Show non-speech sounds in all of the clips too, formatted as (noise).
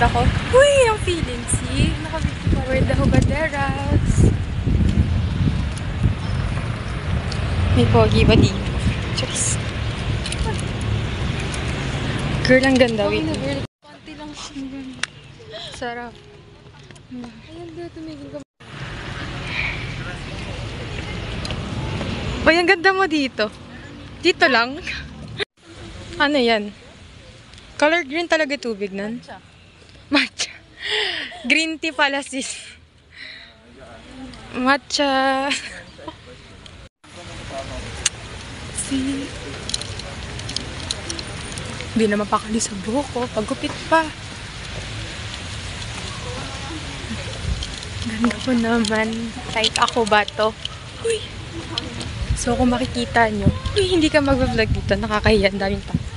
yung feeling, see? Nakabiti pa We're the Hubaderas. May pogi ba dito? Cheers. Girl, ang ganda. Wait. Konti lang siya. Sarap. Ayun, di tumigil ka. Uy, ang ganda mo dito. Dito lang. ano yan? Color green talaga tubig nan? Matcha. Matcha. Green tea pala sis. Matcha. See? Hindi na mapakali sa buhok ko. Pagupit pa. Ganda ko naman. Like ako ba to? Uy. So kung makikita nyo, uy, hindi ka mag-vlog dito. Nakakahiya. Ang daming pa.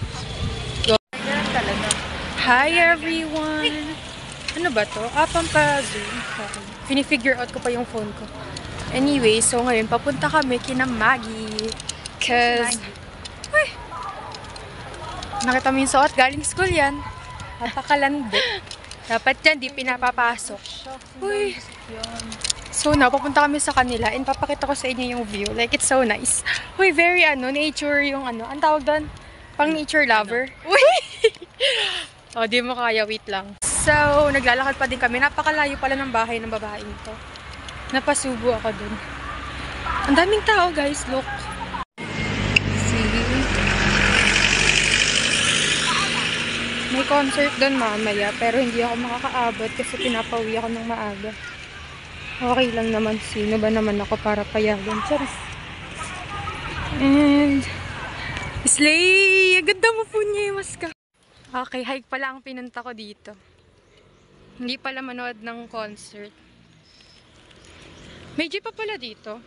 Hi everyone! Ano ba to? Ah, pampa-zoom. Okay. Finifigure out ko pa yung phone ko. Anyway, so ngayon, papunta kami kina Maggie. Cause, uy, nakita mo yung suot, galing school yan. Napakalandi. (laughs) Dapat yan, di pinapapasok. Uy. So now, papunta kami sa kanila and papakita ko sa inyo yung view. Like, it's so nice. Uy, very ano, nature yung ano. Ang tawag doon? Pang nature lover. Uy! Oh, di mo kaya. Wait lang. So, naglalakad pa din kami. Napakalayo pala ng bahay ng babaeng to. Napasubo ako dun. Ang daming tao, guys. Look. See? May concert doon mamaya, pero hindi ako makakaabot kasi pinapawi ako ng maaga. Okay lang naman. Sino ba naman ako para payagan? Charis. And, Slay! Ganda mo po niya yung maska. Okay, hike pala ang pinunta ko dito. Hindi pala manood ng concert. May jeep pa pala dito.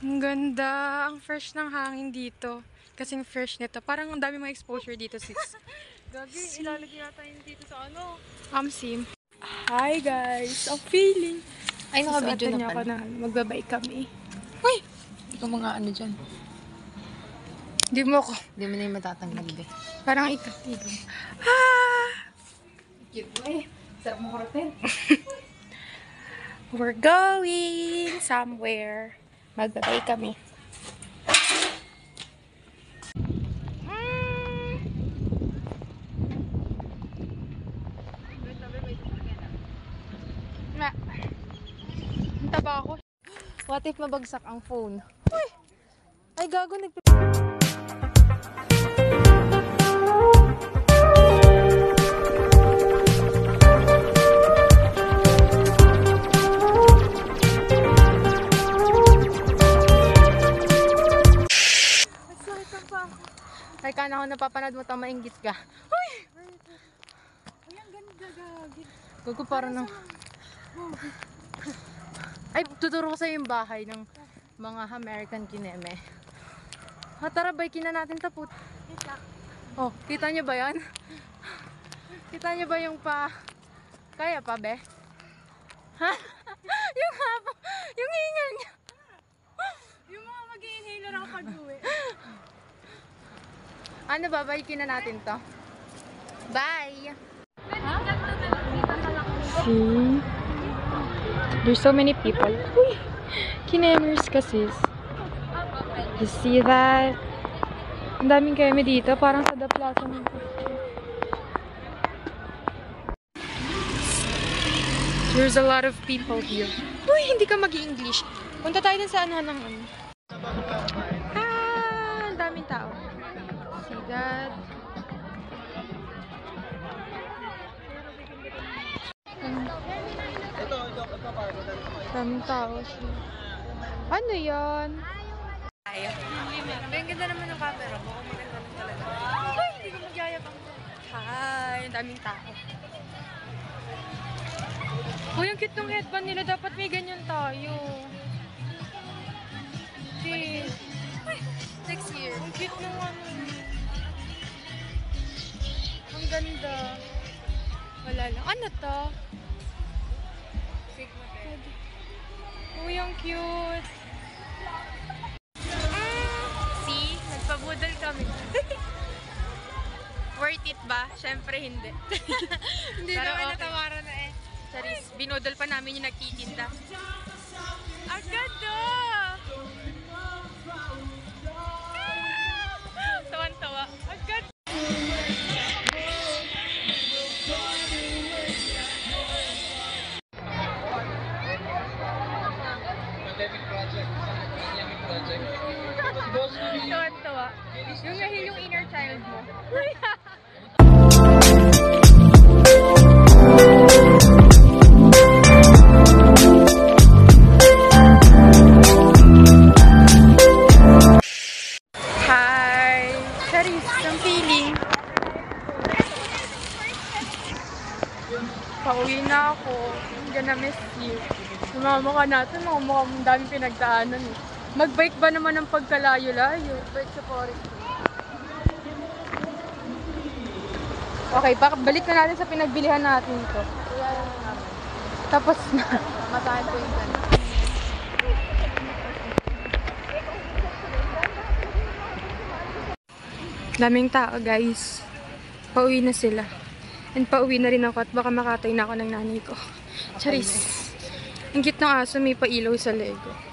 Ang ganda. Ang fresh ng hangin dito. Kasing fresh nito. Parang ang dami mga exposure dito, sis. (laughs) Gagi, ilalagay yata yun dito sa ano. Um, sim. Hi, guys. Ang feeling. Ay, naka-video na niya ako pala. na magbabay kami. Ikaw mga ano dyan. Hindi mo ako. Hindi mo na yung matatanggal, be. Parang ikatigil. Ah! Cute mo eh. Sarap mo karatin. (laughs) We're going somewhere. Magbabay kami. Mm. Na. Ang taba ako. What if mabagsak ang phone? Ay, gago. Nag Ay, kana ako napapanood mo tama inggit ka. Ay, ang ganda, gagi. Gago parang ng... Ay, tuturo ko sa'yo yung bahay ng mga American kineme. Ha, tara, bikin na natin tapot. Oh, kita niyo ba yan? Kita niyo ba yung pa... Kaya pa, be? Ha? (laughs) yung hapa, yung hingal niya. Yung mga mag-inhaler ako pag-uwi. Ano ba, bikin na natin to? Bye! See? There's so many people. Uy! Kinemers kasi. You see that? Ang daming keme dito. Parang sa The Plaza ng There's a lot of people here. Uy, hindi ka mag english Punta tayo din sa ano ng ano. That? Daming tao siya. Ano yan? Ay, ang ganda naman ng camera mo. Kung maganda naman talaga. Ay, hindi ko magyayabang. Hi, ang daming tao. Uy, ang cute ng headband nila. Dapat may ganyan tayo. Okay. Next year. Ang cute ng ano. Ganda. Wala lang. Ano to? Sigma tayo. Uy, ang cute. See? Nagpabudol kami. (laughs) Worth it ba? Syempre hindi. (laughs) Hindi Pero naman okay. natawaran Dinodol pa namin yung nagtitinda. Ang ganda! Tawan-tawa. (laughs) Yung nahil yung inner child mo. (laughs) Pauwi na ako. I'm gonna miss you. Sumama ka natin, mga mukhang daming pinagdaanan eh. Mag-bike ba naman ng pagkalayo-layo? Bike sa forest. Okay, bak balik na natin sa pinagbilihan natin to. Tapos (laughs) na. Matahan po yung ganun. Daming tao, guys. Pauwi na sila. And pauwi na rin ako at baka makatay na ako ng nanay ko. Charis. Ang cute ng aso, may pailaw sa lego.